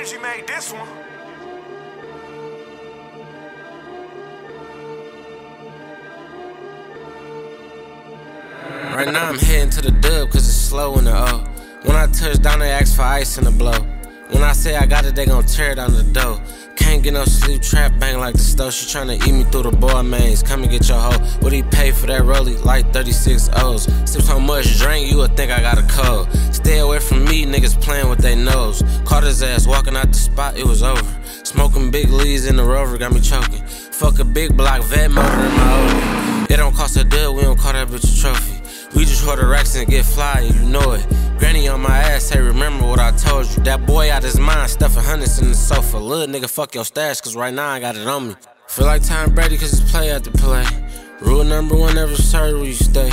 KG made this one. Right now I'm heading to the dub cause it's slow in the O. When I touch down, they ask for ice in the blow. When I say I got it, they gon' tear it down the door. Can't get no sleep, trap bang like the stove. She tryna eat me through the boy maze. Come and get your hoe. What he pay for that rollie? Like 36 O's. Sip so much drink, you would think I got a cold. Stay away from me, niggas playing with their nose. Caught his ass walking out the spot, it was over. Smoking big leaves in the rover, got me choking. Fuck a big block vet motor in my Oda. It don't cost a dub, we don't call that bitch a trophy. We just order racks and get fly, you know it. Granny on my ass, hey, remember what I told you. That boy out his mind, stuffing hundreds in the sofa. Little nigga, fuck your stash, cause right now I got it on me. Feel like Tom Brady, cause it's play after play. Rule number one, never serve where you stay.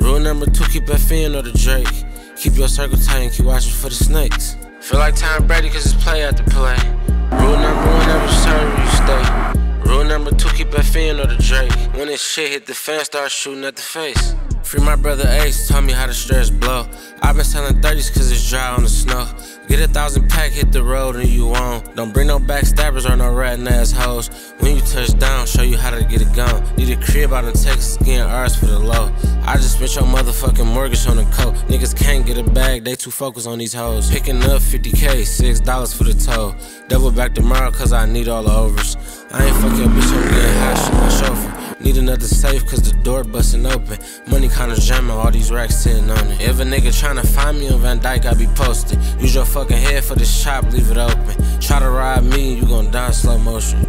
Rule number two, keep that fin or the Drake. Keep your circle tight and keep watching for the snakes. Feel like Tom Brady, cause it's play after play. Rule number one, never serve When this shit hit the fan, start shooting at the face. Free my brother Ace, taught me how to stress blow. i been selling 30s cause it's dry on the snow. Get a thousand pack, hit the road and you won't. Don't bring no backstabbers or no ratting ass hoes. When you touch down, show you how to get it gone. Need a crib out in Texas, getting ours for the low. I just spent your motherfucking mortgage on the coat. Niggas can't get a bag, they too focused on these hoes. Picking up 50k, $6 for the tow. Double back tomorrow cause I need all the overs. I ain't fuck your bitch, I'm getting my chauffeur. Need another safe cause the door bustin' open. Money kinda jamming, all these racks sitting on it. If a nigga tryna find me on Van Dyke, I be posted. Use your fucking head for this chop, leave it open. Try to ride me, you gon' die in slow motion.